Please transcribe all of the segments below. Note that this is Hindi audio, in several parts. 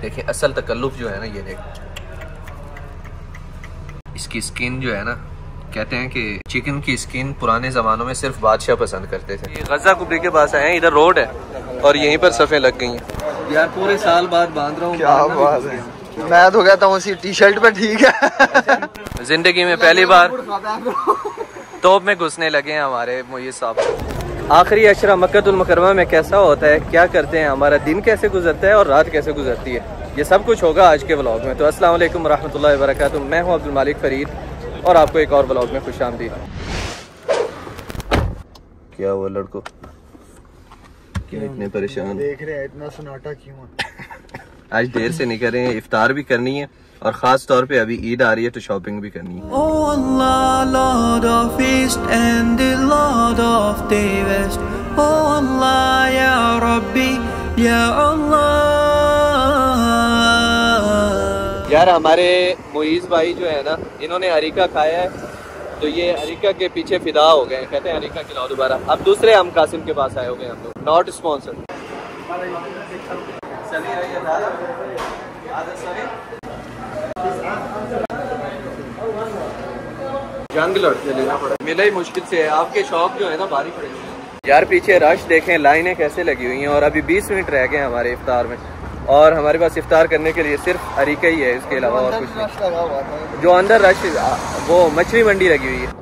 देखिए असल तकल्लुफ जो है ना ये देख। इसकी स्किन जो है ना कहते हैं कि चिकन की स्किन पुराने ज़मानों में सिर्फ़ बादशाह पसंद करते थे। ये गजा कुबरी के पास आए हैं इधर रोड है और यहीं पर सफ़े लग गई हैं। यार पूरे साल बाद बाँध रहा हूँ क्या बात है। मैं तो कहता हूँ उसी टी शर्ट पे ठीक है। ज़िंदगी में पहली बार। तोप में घुसने लगे हैं हमारे मुई साहब आखिरी अशरा मक्तुलमकरमा में कैसा होता है क्या करते हैं हमारा दिन कैसे गुजरता है और रात कैसे गुजरती है? ये सब कुछ होगा आज के व्लॉग में। तो अस्सलाम वालेकुम रहमतुल्लाहि व मैं हूँ अब्दुल मालिक फरीद और आपको एक और ब्लॉग में खुश आमदीद। क्या हुआ लड़को? क्या इतने परेशान? देख रहे हैं इतना सन्नाटा क्यों आज देर से निकल रहे हैं इफ्तार भी करनी है और ख़ास तौर पे अभी ईद आ रही है तो शॉपिंग भी करनी है। Lord of the West. Oh Allah, Ya Rabbi, Ya Allah. यार हमारे मुईज भाई जो है ना इन्होंने अरिका खाया है तो ये अरिका के पीछे फिदा हो गए। कहते हैं अरिका खिलाओ दोबारा अब दूसरे हम कासिम के पास आए हो गए हम लोग नॉट स्पॉन्सर जंग लड़के लेना पड़ा मिला ही मुश्किल से है आपके शॉप जो है ना भारी पड़े हुए हैं। यार पीछे रश देखें लाइनें कैसे लगी हुई हैं और अभी 20 मिनट रह गए हैं हमारे इफ्तार में और हमारे पास इफ्तार करने के लिए सिर्फ अरिका ही है इसके अलावा और कुछ नहीं लगा हुआ था जो अंदर रश वो मछली मंडी लगी हुई है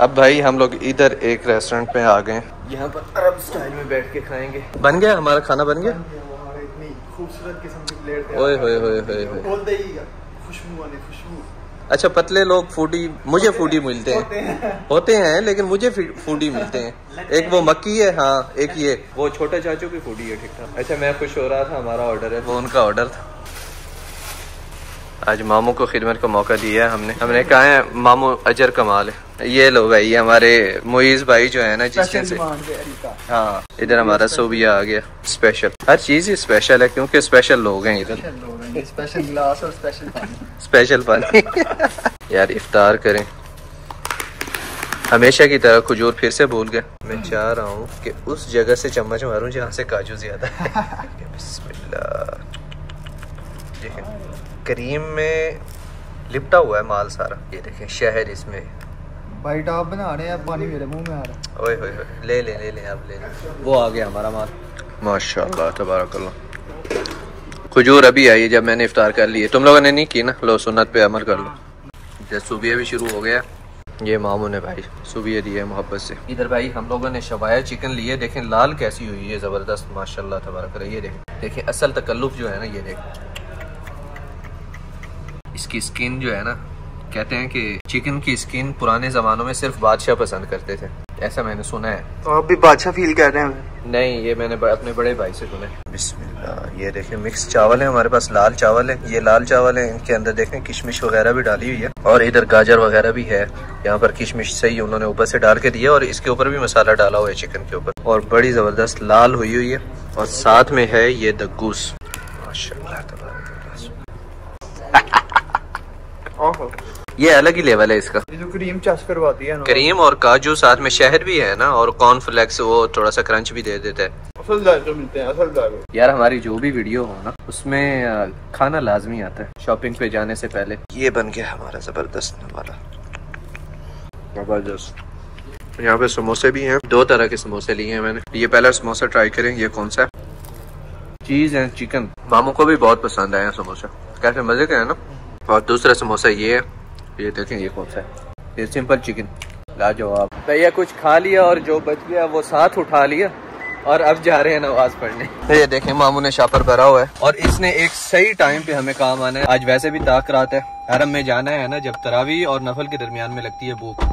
अब भाई हम लोग इधर एक रेस्टोरेंट पे आ गए। यहाँ पर अरब स्टाइल में बैठ के खाएँगे। बन गया? हमारा खाना बन गया? खूबसूरत किस्म की प्लेट ओए होए होए होए होए। खोल देगी खुशबू आने खुशबू। अच्छा पतले लोग फूडी मुझे फूडी मिलते हैं। होते हैं। लेकिन मुझे फूडी मिलते हैं। एक वो मक्की है हाँ एक ये। वो छोटे चाचू की फूडी है ठीक ठाक। अच्छा मैं खुश हो रहा था हमारा ऑर्डर है। वो उनका ऑर्डर था। आज मामू को खिदमत का मौका दिया है हमने। हमने कहा है मामू अजर कमाल है। ये लो भाई ये हमारे मुईज भाई जो है ना जिस दिन से हाँ इधर हमारा सोबिया आ गया स्पेशल हर चीज़ ही स्पेशल है क्योंकि स्पेशल लोग हैं इधर। स्पेशल गिलास और स्पेशल पानी। स्पेशल पानी। यार इफ्तार करें। हमेशा की तरह खजूर फिर से भूल गए। मैं चाह रहा हूँ कि उस जगह से चम्मच मारूं जहाँ से काजू ज़्यादा है। बिस्मिल्लाह। करीम में लिपटा हुआ है माल सारा। ये देखें शहर इसमें। बाइट आप बना रहे हैं पानी मेरे मुँह में आ रहा है। ओए होए ले ले ले ले अब ले ले। वो आ गया हमारा माल। माशाल्लाह तबारकल्लाह। खजूर अभी आई है जब मैंने इफ्तार कर लिए तुम लोगों ने नहीं की ना? लो सुन्नत पे अमल कर लो। जब सुबह भी शुरू हो गया ये मामू ने भाई सुबह दिए मोहब्बत से। इधर भाई हम लोगों ने शवाया चिकन लिए देखें लाल कैसी हुई है ज़बरदस्त माशाल्लाह तबारक ये देखें देखें असल तकल्लुफ जो है ना ये देखें। इसकी स्किन जो है ना कहते हैं कि चिकन की स्किन पुराने ज़मानों में सिर्फ़ बादशाह पसंद करते थे। ऐसा मैंने सुना है। तो आप भी बादशाह फील कर रहे हैं? नहीं ये मैंने अपने बड़े भाई से सुने बिस्मिल्लाह ये देखें मिक्स चावल है हमारे पास लाल चावल है। ये लाल चावल है इनके अंदर देखें किशमिश वगैरह भी डाली हुई है। और इधर गाजर वगैरह भी है। यहाँ पर किशमिश सही उन्होंने ऊपर से डाल के दिया और इसके ऊपर भी मसाला डाला हुआ है चिकन के ऊपर। और बड़ी ज़बरदस्त लाल हुई हुई है। और साथ में है ये दग्गूस माशाल्लाह ये अलग ही लेवल है इसका। ये जो क्रीम चस करवाती है ना। करीम और काजू साथ में शहद भी है ना और कॉर्नफ्लेक्स वो थोड़ा सा क्रंच भी दे देता है। असल जायके मिलते हैं असल जायके यार हमारी जो भी वीडियो हो ना उसमें खाना लाजमी आता है शॉपिंग पे जाने से पहले। ये बन गया हमारा ज़बरदस्त हमारा ज़बरदस्त। यहाँ पे समोसे भी हैं। दो तरह के समोसे लिए हैं मैंने। ये पहला समोसा ट्राई करें ये कौन सा चीज़ है चिकन मामू को भी बहुत पसंद आया समोसा। कैसे मज़े का है ना? और दूसरा समोसा ये है। ये देखें ये कौन सा है? ये सिंपल चिकन लाजवाब। भैया कुछ खा लिया और जो बच गया वो साथ उठा लिया और अब जा रहे हैं नमाज़ पढ़ने। ये देखें मामू ने शापर भरा हुआ है और इसने एक सही टाइम पे हमें काम आना है। आज वैसे भी ताक रात है। हरम में जाना है ना जब तरावी और नफल के दरमियान में लगती है भूख।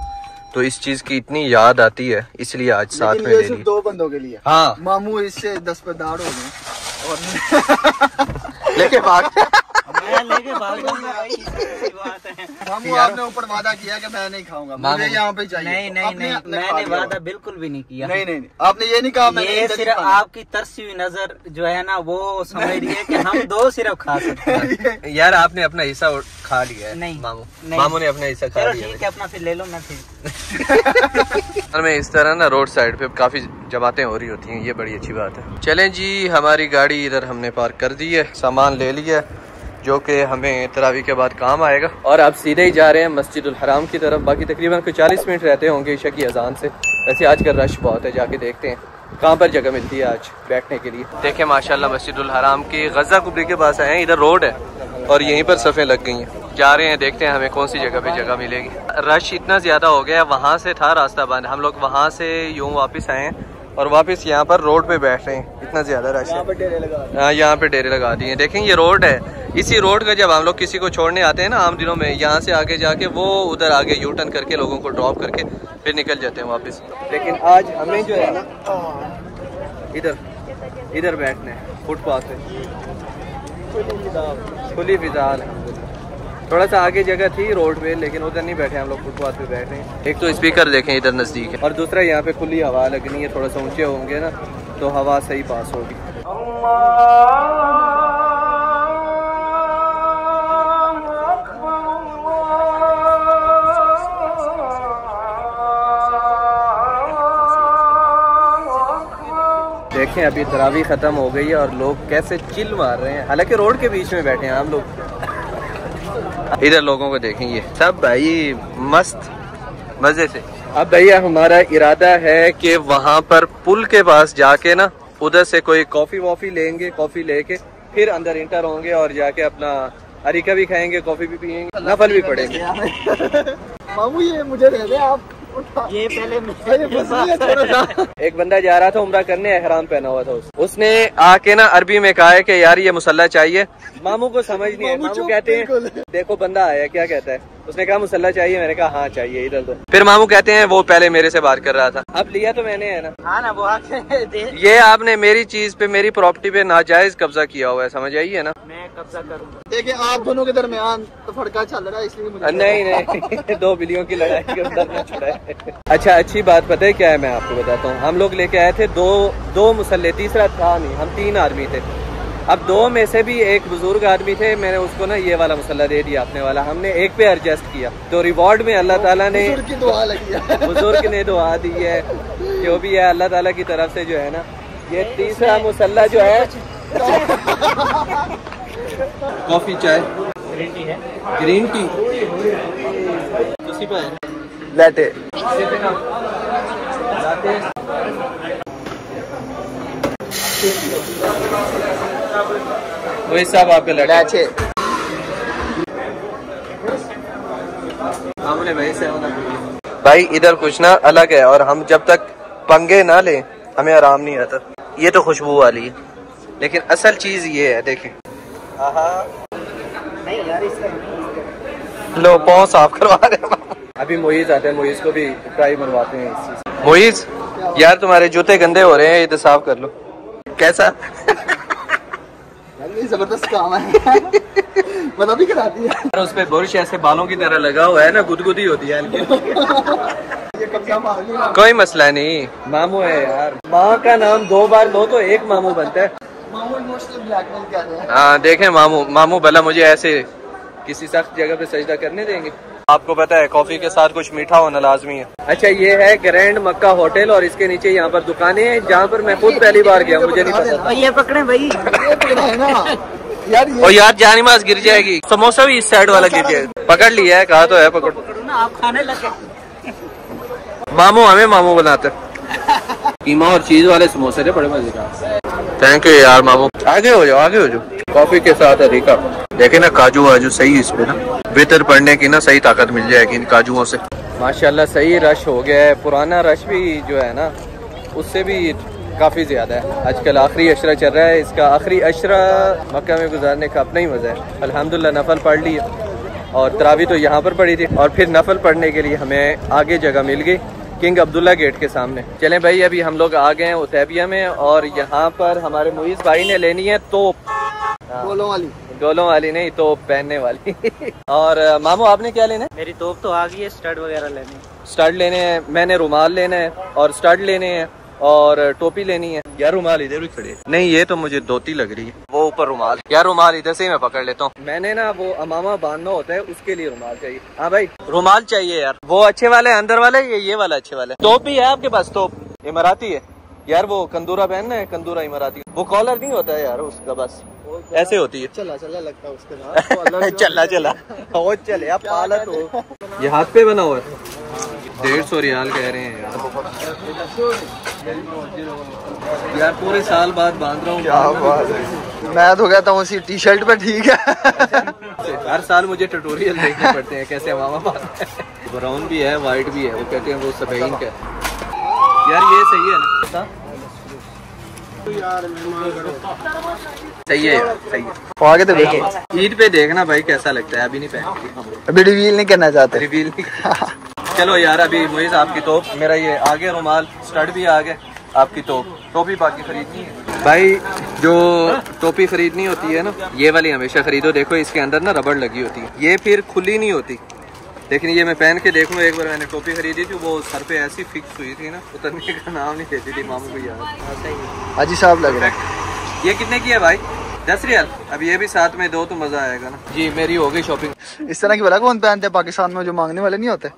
तो इस चीज़ की इतनी याद आती है इसलिए आज साथ में ले दो बंदों के लिए। हाँ। मामू इससे दस पदार हो गए। और लेके भाग। मैं लेके भाग जाऊँगा भाई। ऐसी बात है। मामू आपने ऊपर वादा किया कि मैं नहीं खाऊँगा। मुझे यहाँ पे चाहिए। नहीं नहीं नहीं मैंने वादा बिल्कुल भी नहीं किया। नहीं नहीं आपने ये नहीं कहा मैं ये सिर्फ़ आपकी तरसी हुई नज़र जो है ना वो समझ रही है कि हम दो सिर्फ़ खा सकते हैं। यार आपने अपना हिस्सा खा लिया है नहीं, मामू। नहीं। मामू ने अपना हिस्सा खा लिया ठीक है। अपना फिर ले लो मैं फिर। और में इस तरह ना रोड साइड पे काफ़ी जमातें हो रही होती हैं ये बड़ी अच्छी बात है। चलें जी हमारी गाड़ी इधर हमने पार्क कर दी है सामान ले लिया है। जो कि हमें तरावी के बाद काम आएगा। और अब सीधे ही जा रहे हैं मस्जिद हराम की तरफ़। बाकी तकरीबन कोई चालीस मिनट रहते होंगे ईशा की अजान से। वैसे आज का रश बहुत है जाके देखते हैं। कहाँ पर जगह मिलती है आज बैठने के लिए? देखें माशाल्लाह मस्जिद हराम की गजा कुबरी के पास आए हैं। इधर रोड है और यहीं पर सफ़े लग गई हैं। जा रहे हैं देखते हैं हमें कौन सी जगह पे जगह मिलेगी। रश इतना ज़्यादा हो गया है वहाँ से था रास्ता बंद। हम लोग वहाँ से यूँ वापस आए हैं। और वापस यहाँ पर रोड पे बैठ रहे हैं। इतना ज़्यादा रश है। हाँ यहाँ पे डेरे लगा दिए देखें ये रोड है। इसी रोड का जब हम लोग किसी को छोड़ने आते हैं ना आम दिनों में यहाँ से आगे जाके वो उधर आगे यू टर्न करके लोगों को ड्रॉप करके फिर निकल जाते हैं वापस। लेकिन आज हमें जो है ना इधर इधर बैठना है फुटपाथ पे। खुली फिजा अल्हम्दुलिल्लाह। थोड़ा सा आगे जगह थी रोड पे लेकिन उधर नहीं बैठे हम लोग फुटपाथ पे बैठे हैं। एक तो स्पीकर देखें इधर नज़दीक है। और दूसरा यहाँ पे खुली हवा लगनी है थोड़ा सा ऊँचे होंगे ना तो हवा सही पास होगी। देखें अभी तरावी ख़त्म हो गई है और लोग कैसे चिल मार रहे हैं। हालाँकि रोड के बीच में बैठे हैं हम लोग। इधर लोगों को देखेंगे। सब भाई मस्त मज़े से। अब भैया हमारा इरादा है कि वहाँ पर पुल के पास जाके ना उधर से कोई कॉफ़ी वॉफी लेंगे कॉफ़ी लेके फिर अंदर इंटर होंगे और जाके अपना अरिका भी खाएँगे कॉफ़ी भी पियेंगे नफल भी पड़ेंगे। मामू ये मुझे दे दे आप। ये पहले एक बंदा जा रहा था उम्रा करने एहराम पहना हुआ था उस। उसने आके ना अरबी में कहा है कि यार ये मुसल्ला चाहिए। मामू को समझ नहीं है। मामू मामू कहते हैं देखो बंदा आया क्या कहता है? उसने कहा मुसल्ला चाहिए? मैंने कहा हाँ चाहिए इधर दो। फिर मामू कहते हैं वो पहले मेरे से बात कर रहा था। अब लिया तो मैंने है ना? हाँ ना वो दे ये आपने मेरी चीज़ पे मेरी प्रॉपर्टी पे नाजायज कब्जा किया हुआ है समझ आई है ना? मैं कब्जा करूँगा। देखिए आप दोनों के दरमियान तो फड़का चल रहा है इसलिए मुझे नहीं नहीं दो बिलियों की लड़ाई है। अच्छा अच्छी बात पता है क्या है मैं आपको बताता हूँ। हम लोग लेके आए थे दो दो मुसल्ले तीसरा था नहीं हम तीन आदमी थे। अब दो में से भी एक बुज़ुर्ग आदमी थे मैंने उसको ना ये वाला मुसल्ला दे दिया अपने वाला। हमने एक पे एडजस्ट किया। तो रिवॉर्ड में अल्लाह ताला ने बुज़ुर्ग की दुआ लगी है। बुज़ुर्ग ने दुआ दी है। जो भी है अल्लाह ताला की तरफ़ से जो है ना। ये तीसरा मुसल्ला जो है कॉफ़ी चाय। ग्रीन टी है। ग्रीन टी लेटे वही सब आपके लड़के लेटे भाई इधर कुछ ना अलग है और हम जब तक पंगे ना लें हमें आराम नहीं आता। ये तो खुशबू वाली है। लेकिन असल चीज़ ये है देखें। नहीं यार इसका लो पाँव साफ़ करवा रहे अभी मोइज आते हैं मोइज को भी ट्राई बनवाते हैं इस चीज़ मोइज यार तुम्हारे जूते गंदे हो रहे हैं ये तो साफ़ कर लो। कैसा? ये ज़बरदस्त काम है। मतलब भी कराती है। उस पर बुरश ऐसे बालों की तरह लगा हुआ है ना? गुदगुदी होती है कोई मसला नहीं। मामू है यार। माँ का नाम दो बार लो तो एक मामू बनता है। हैं। हाँ देखें मामू। मामू भला मुझे ऐसे किसी सख्त जगह पे सजदा करने देंगे। आपको पता है कॉफ़ी के साथ कुछ मीठा होना लाजमी है। अच्छा ये है ग्रैंड मक्का होटल और इसके नीचे यहाँ पर दुकानें हैं जहाँ पर मैं खुद पहली बार गया मुझे नहीं पता ये पकड़े भाई। ये पकड़ा है ना। यार और यार जानी मास गिर जाएगी। समोसा भी इस साइड वाला गिर जाएगा पकड़ लिया है कहा तो है पकड़। पकड़ो ना आप खाने लगे मामू हमें मामू बनाते। कीमा और चीज़ वाले समोसे थे बड़े मज़े का। थैंक यू यार मामू। आगे हो जाओ आगे हो जाओ। कॉफ़ी के साथ अरिका देखे ना काजू वाजू सही इस पे ना। बेहतर पढ़ने की ना सही ताकत मिल जाएगी इन काजुओं से। माशाल्लाह सही रश हो गया है। पुराना रश भी जो है ना उससे भी काफ़ी ज़्यादा है। आजकल आखिरी अशरा चल रहा है इसका आखिरी अशरा मक्का में गुजारने का अपना ही मज़ा है। अल्हम्दुलिल्लाह नफल पढ़ ली। और तरावी तो यहाँ पर पड़ी थी। और फिर नफल पढ़ने के लिए हमें आगे जगह मिल गई किंग अब्दुल्ला गेट के सामने। चलें भाई अभी हम लोग आ गए हैं उतैबिया में और यहाँ पर हमारे मुइज भाई ने लेनी है तोप। बोलो वाली। गोलों वाली नहीं तो पहनने वाली। और मामू आपने क्या लेना है? मेरी तोप तो आ गई है स्टड वगैरह लेने। स्टड लेने हैं मैंने रुमाल लेना है और स्टड लेने हैं और टोपी लेनी है। यार रुमाल इधर भी खड़ी? नहीं ये तो मुझे धोती लग रही है। वो ऊपर रुमाल। यार रुमाल इधर से ही मैं पकड़ लेता हूँ? मैंने ना वो अमामा बांधना होता है उसके लिए रुमाल चाहिए। हाँ भाई। रुमाल चाहिए यार। वो अच्छे वाले अंदर वाले ये ये वाला अच्छे वाले टोप है आपके पास टोप इमराती है। यार वो कंदूरा पहनना है कंदूरा इमराती। वो कॉलर नहीं होता है यार उसका बस। ऐसे होती है। चला चला लगता है उसके बाद चला चला। ओ चले आप पालत हो। ये हाथ पे बना हुआ है। डेढ़ सौ रियाल कह रहे हैं यार। यार पूरे साल बाद बाँध रहा हूँ। क्या बात है। मैं तो कहता हूँ उसी टी शर्ट पे ठीक है। हर साल मुझे ट्यूटोरियल देखने पड़ते हैं कैसे मामा ब्राउन भी है वाइट भी है वो कहते हैं वो सफ़ेद का है। यार ये सही है ना? सही है सही है। वो आगे तो देखो ईद पे देखना भाई कैसा लगता है? अभी नहीं पहनती अभी रिवील नहीं करना चाहते। रिवील नहीं चलो यार अभी मुइज आपकी तोप। मेरा ये आगे रुमाल स्टड भी आ गए आपकी तोप। टोपी बाकी खरीदनी है। भाई जो टोपी खरीदनी होती है ना ये वाली हमेशा खरीदो। देखो इसके अंदर ना रबड़ लगी होती है। ये फिर खुली नहीं होती। लेकिन ये मैं पहन के देखूँ एक बार मैंने टोपी खरीदी थी वो सर पे ऐसी फिक्स हुई थी ना उतरने का नाम नहीं देती थी मामू को यार हाजी साहब लग रहे हैं। ये कितने की है भाई? दस रियाल। अब ये भी साथ में दो तो मज़ा आएगा ना। जी मेरी हो गई शॉपिंग इस तरह की बोला कौन पहनते हैं? पाकिस्तान में जो मांगने वाले नहीं होते?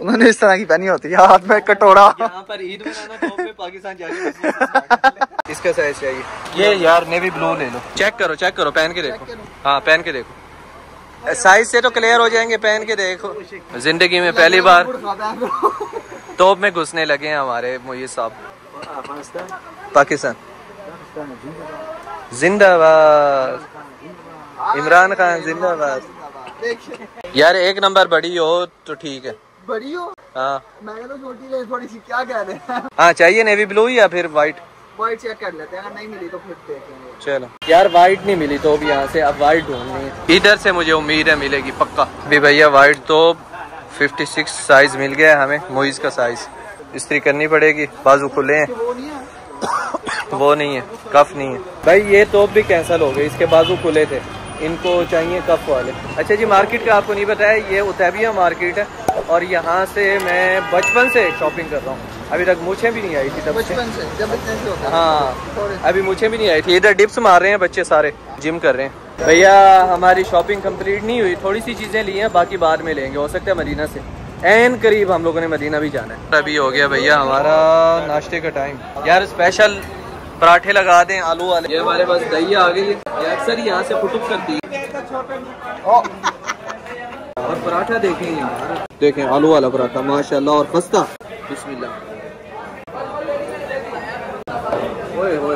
उन्होंने इस तरह की पहनी होती है। हाथ में कटोरा। पर ईद मनाना तो पाकिस्तान जाके इसका साइज़ चाहिए ये? यार नेवी ब्लू ले लो। चेक करो चेक करो पहन के देखो। हाँ पहन के देखो। साइज़ से तो क्लियर हो जाएँगे पहन के देखो। ज़िंदगी में पहली बार तोप में घुसने लगे हैं हमारे मोई साहब। पाकिस्तान। जिंदाबाद। इमरान खान जिंदाबाद। यार एक नंबर बड़ी हो तो ठीक है। बड़ी हो? हाँ। मैंने तो छोटी थोड़ी सी क्या कह रहे हैं? हाँ चाहिए नेवी ब्लू या फिर वाइट वाइट चेक कर लेते हैं। अगर नहीं मिली तो फिर देखेंगे चलो। यार वाइट नहीं मिली तो यहाँ से अब वाइट ढूंढनी इधर से मुझे उम्मीद है मिलेगी पक्का। भी भैया वाइट तो 56 साइज़ मिल गया है हमें मोइज का साइज़ इस्त्री करनी पड़ेगी बाजू खुले हैं। वो नहीं है। वो नहीं है कफ नहीं है। भाई ये तोप भी कैंसिल हो गई इसके बाजू खुले थे। इनको चाहिए कफ वाले। अच्छा जी मार्केट का आपको नहीं पता है ये उतैबिया मार्केट है। और यहाँ से मैं बचपन से शॉपिंग कर रहा हूँ। अभी तक मुझे भी नहीं आई थी तब से। बचपन से जब इतने से होता हाँ। अभी मुझे भी नहीं आई थी। इधर डिप्स मार रहे हैं बच्चे सारे जिम कर रहे हैं। भैया हमारी शॉपिंग कंप्लीट नहीं हुई। थोड़ी सी चीज़ें ली हैं बाकी बाद में लेंगे। हो सकता है मदीना से। एन करीब हम लोगों ने मदीना भी जाना है। अभी हो गया भैया हमारा नाश्ते का टाइम यार स्पेशल पराठे लगा दें आलू वाले। ये हमारे पास दही आ गई। है अक्सर यहाँ से फुटुक करती है। और पराठा देखें यार। देखें आलू वाला पराठा माशाल्लाह और खस्ता। बिस्मिल्लाह।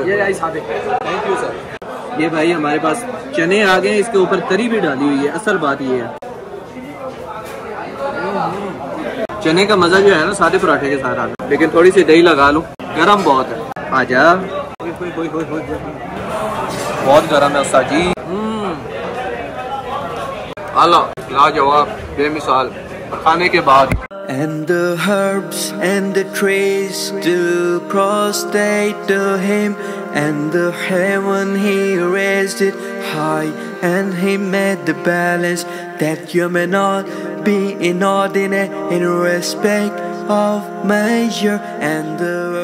ओए ओए ये थैंक यू सर ये भाई हमारे पास चने आ गए इसके ऊपर तरी भी डाली हुई है। असल बात ये है। चने का मज़ा जो है ना सादे पराठे के साथ आता है। लेकिन थोड़ी सी दही लगा लो गरम बहुत है। आजा बहुत गरम है उस्ताद जी। आला लाजवाब बेमिसाल। खाने के बाद। And the herbs and the trees still prostrate to him, and the heaven he raised it high, and he made the balance that you may not be inordinate in respect of measure, and the